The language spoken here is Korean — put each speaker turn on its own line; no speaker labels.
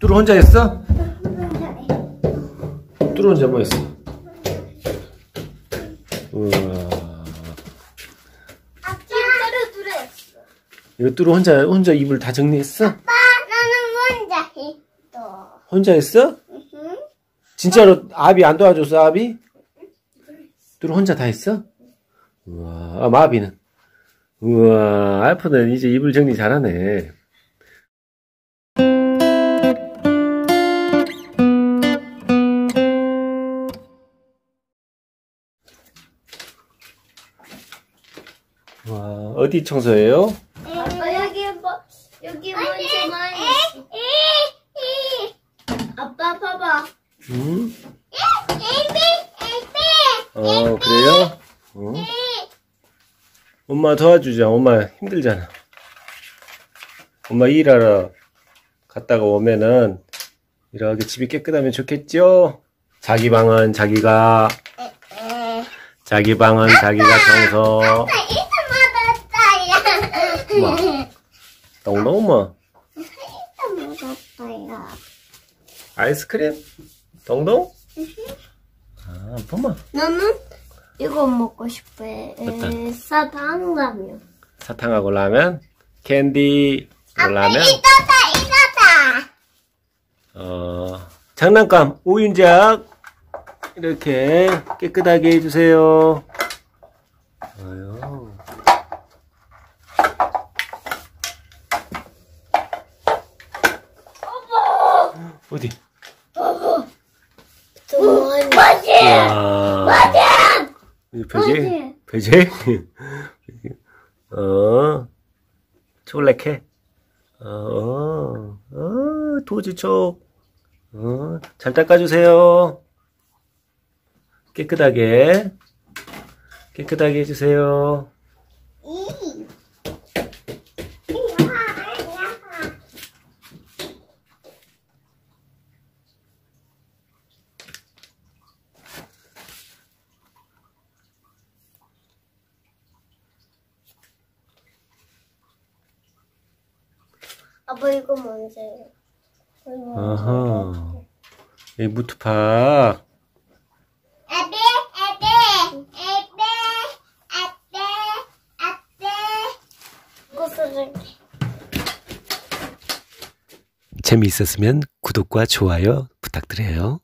뚜루 혼자 했어? 뚜루 혼자 뭐 했어? 우와.
아빠를 들었어.
이거 뚜루 혼자, 혼자 이불 다 정리했어?
아빠, 나는 혼자 했어.
혼자 했어?
응?
진짜로 아비 안 도와줬어, 아비? 뚜루 혼자 다 했어? 우와, 아, 마비는? 우와, 알프는 이제 이불 정리 잘하네. 와, 어디 청소해요?
아빠 여기 뭐 여기 먼지 많이 있어. 아빠 봐봐.
응? 어, 그래요? 어? 엄마 도와주자. 엄마 힘들잖아. 엄마 일하러 갔다가 오면은 이렇게 집이 깨끗하면 좋겠죠? 자기 방은 자기가, 자기 방은 자기가 청소. 엄마, 동동 엄마. 아이스크림? 동동? 아, 엄마.
나는 이거 먹고 싶어.
어떤?
사탕 라면.
사탕하고 라면, 캔디, 라면,
이거다 이거다.
어, 장난감, 우인작, 이렇게 깨끗하게 해주세요. 아유. 어디?
뭐지?
와. 이 베제? 베제? 어, 초콜릿해. 어, 어, 어, 도지촉. 어, 잘 닦아주세요. 깨끗하게. 깨끗하게 해주세요.
아빠 이거 뭔지?
아하. 이 무트팍.
아빠 아빠 아빠 아빠 아빠 이거 써줄게.
재미있었으면 구독과 좋아요 부탁드려요.